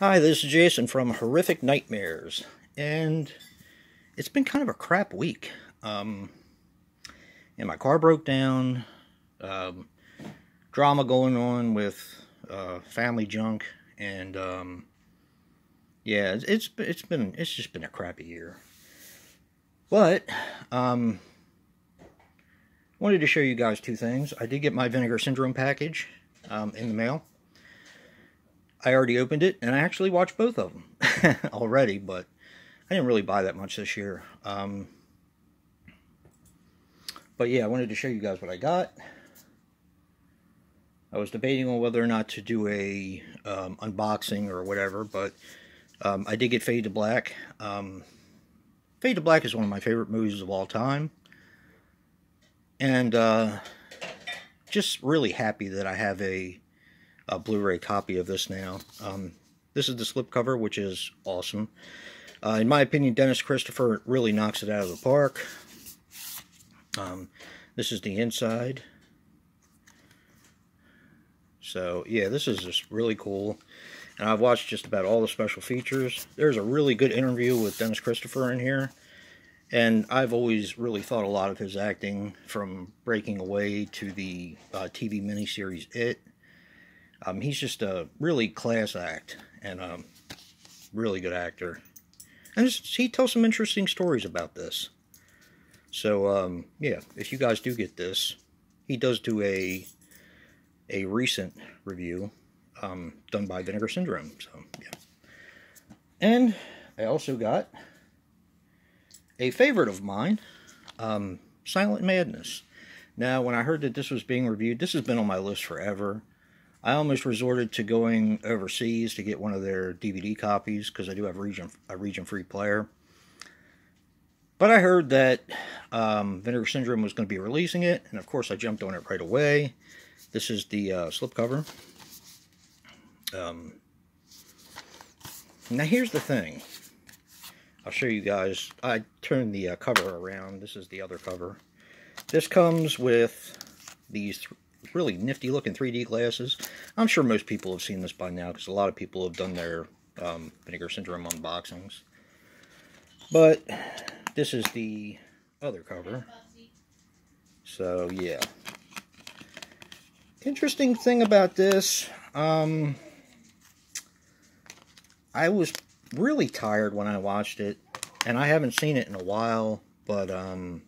Hi, this is Jason from Horrific Nightmares, and it's been kind of a crap week. Um, and my car broke down, um, drama going on with uh, family junk, and um, yeah, it's, it's it's been it's just been a crappy year. But um, wanted to show you guys two things. I did get my Vinegar Syndrome package um, in the mail. I already opened it, and I actually watched both of them already, but I didn't really buy that much this year. Um, but yeah, I wanted to show you guys what I got. I was debating on whether or not to do a um, unboxing or whatever, but um, I did get Fade to Black. Um, Fade to Black is one of my favorite movies of all time. And uh, just really happy that I have a a Blu-ray copy of this now. Um, this is the slipcover, which is awesome. Uh, in my opinion, Dennis Christopher really knocks it out of the park. Um, this is the inside. So, yeah, this is just really cool. And I've watched just about all the special features. There's a really good interview with Dennis Christopher in here. And I've always really thought a lot of his acting from Breaking Away to the uh, TV miniseries It. Um, he's just a really class act and a really good actor. And he tells some interesting stories about this. So, um, yeah, if you guys do get this, he does do a a recent review um, done by Vinegar Syndrome. So, yeah. And I also got a favorite of mine, um, Silent Madness. Now, when I heard that this was being reviewed, this has been on my list forever. I almost resorted to going overseas to get one of their DVD copies because I do have region a region free player. But I heard that um, Vinegar Syndrome was going to be releasing it, and of course I jumped on it right away. This is the uh, slipcover. Um, now here's the thing. I'll show you guys. I turned the uh, cover around. This is the other cover. This comes with these really nifty looking 3D glasses. I'm sure most people have seen this by now because a lot of people have done their um, Vinegar Syndrome unboxings. But this is the other cover. So yeah. Interesting thing about this, um, I was really tired when I watched it, and I haven't seen it in a while, but um,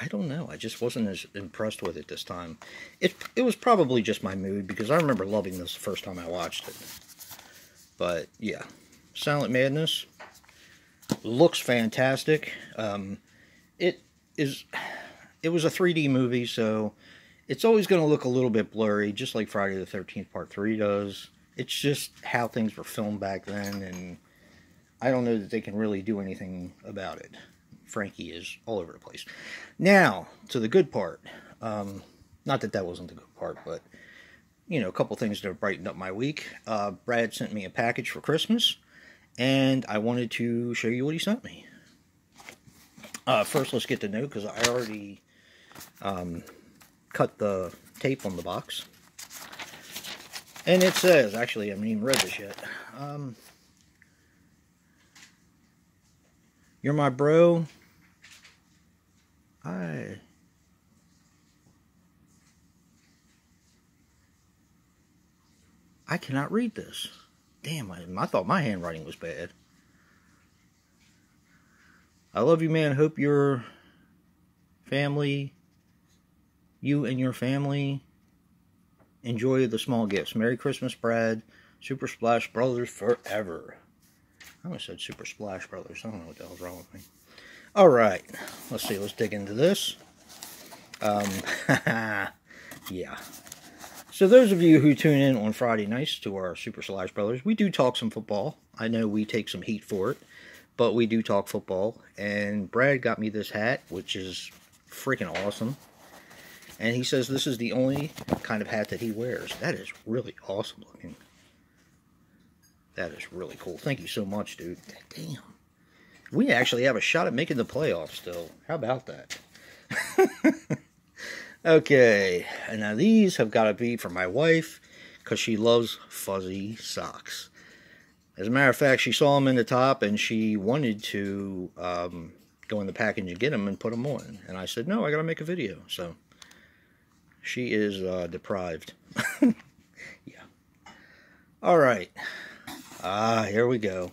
I don't know. I just wasn't as impressed with it this time. It it was probably just my mood because I remember loving this the first time I watched it. But yeah, Silent Madness looks fantastic. Um, it is. It was a 3D movie, so it's always going to look a little bit blurry, just like Friday the 13th Part 3 does. It's just how things were filmed back then, and I don't know that they can really do anything about it. Frankie is all over the place. Now, to the good part. Um, not that that wasn't the good part, but, you know, a couple things to brighten up my week. Uh, Brad sent me a package for Christmas, and I wanted to show you what he sent me. Uh, first, let's get the note, because I already um, cut the tape on the box. And it says, actually, I haven't even read this yet. Um, You're my bro. I. I cannot read this. Damn, I, I thought my handwriting was bad. I love you, man. Hope your family, you and your family, enjoy the small gifts. Merry Christmas, Brad. Super Splash Brothers forever. I almost said Super Splash Brothers. I don't know what the hell's wrong with me. All right, let's see. Let's dig into this. Um, yeah. So those of you who tune in on Friday nights to our Super Splash Brothers, we do talk some football. I know we take some heat for it, but we do talk football. And Brad got me this hat, which is freaking awesome. And he says this is the only kind of hat that he wears. That is really awesome looking. That is really cool. Thank you so much, dude. Damn. We actually have a shot at making the playoffs still. How about that? okay. And now these have got to be for my wife because she loves fuzzy socks. As a matter of fact, she saw them in the top and she wanted to um, go in the package and get them and put them on. And I said, no, I got to make a video. So she is uh, deprived. yeah. All right. Ah, here we go.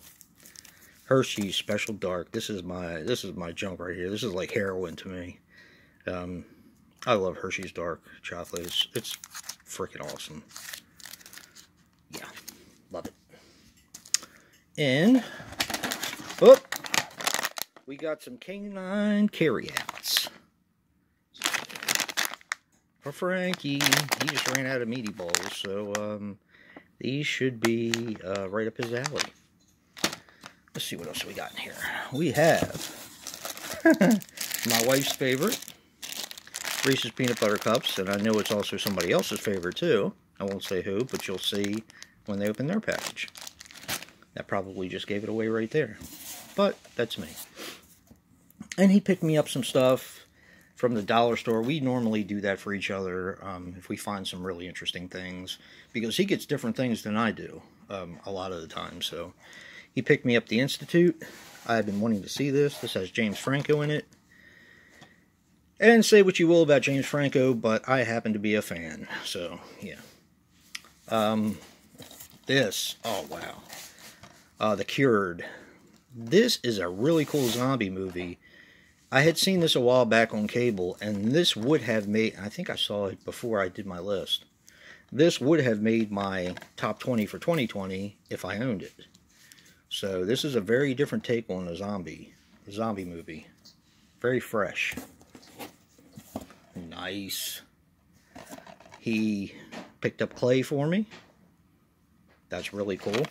Hershey's Special Dark. This is my this is my junk right here. This is like heroin to me. Um, I love Hershey's Dark chocolate. It's, it's freaking awesome. Yeah, love it. And, oh, we got some canine carryouts. For Frankie, he just ran out of meaty balls, so um, these should be uh, right up his alley. Let's see what else we got in here. We have my wife's favorite, Reese's Peanut Butter Cups, and I know it's also somebody else's favorite too. I won't say who, but you'll see when they open their package. That probably just gave it away right there. But that's me. And he picked me up some stuff from the dollar store. We normally do that for each other um, if we find some really interesting things. Because he gets different things than I do um, a lot of the time. So he picked me up the Institute. I've been wanting to see this. This has James Franco in it. And say what you will about James Franco, but I happen to be a fan. So, yeah. Um, this, oh wow uh, The Cured. This is a really cool zombie movie. I had seen this a while back on cable, and this would have made, I think I saw it before I did my list. This would have made my top 20 for 2020 if I owned it. So this is a very different take on a zombie, a zombie movie. Very fresh. Nice. He picked up clay for me. That's really cool.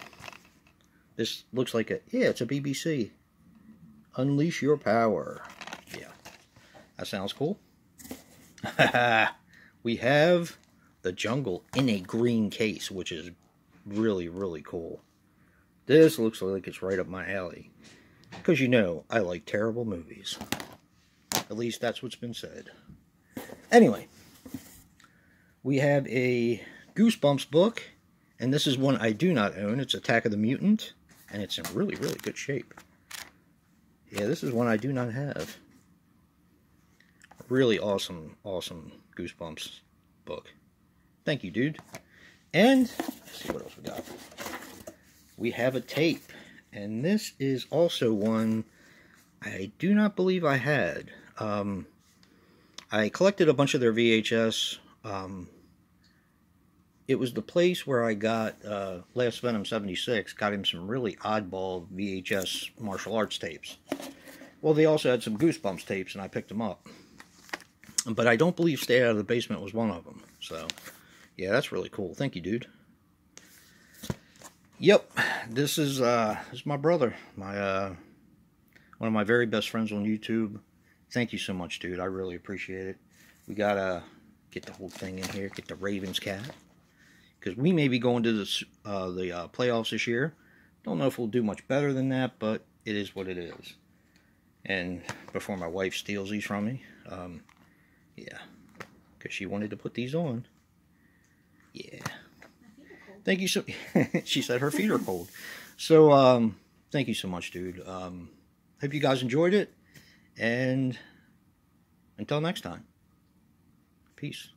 This looks like a, yeah, it's a BBC. Unleash your power. Yeah, that sounds cool. we have the jungle in a green case, which is really, really cool. This looks like it's right up my alley. Because you know, I like terrible movies. At least that's what's been said. Anyway, we have a Goosebumps book, and this is one I do not own. It's Attack of the Mutant and it's in really, really good shape. Yeah, this is one I do not have. Really awesome, awesome Goosebumps book. Thank you, dude. And, let's see what else we got. We have a tape, and this is also one I do not believe I had. Um, I collected a bunch of their VHS um, it was the place where I got uh, Last Venom 76, got him some really oddball VHS martial arts tapes. Well, they also had some Goosebumps tapes, and I picked them up. But I don't believe Stay Out of the Basement was one of them. So, yeah, that's really cool. Thank you, dude. Yep, this is uh, this is my brother, my uh, one of my very best friends on YouTube. Thank you so much, dude. I really appreciate it. We gotta get the whole thing in here, get the Ravens cat because we may be going to the, uh, the uh, playoffs this year. Don't know if we'll do much better than that, but it is what it is. And before my wife steals these from me, um, yeah, because she wanted to put these on. Thank you so. she said her feet are cold. So, um, thank you so much, dude. Um, hope you guys enjoyed it, and until next time, peace.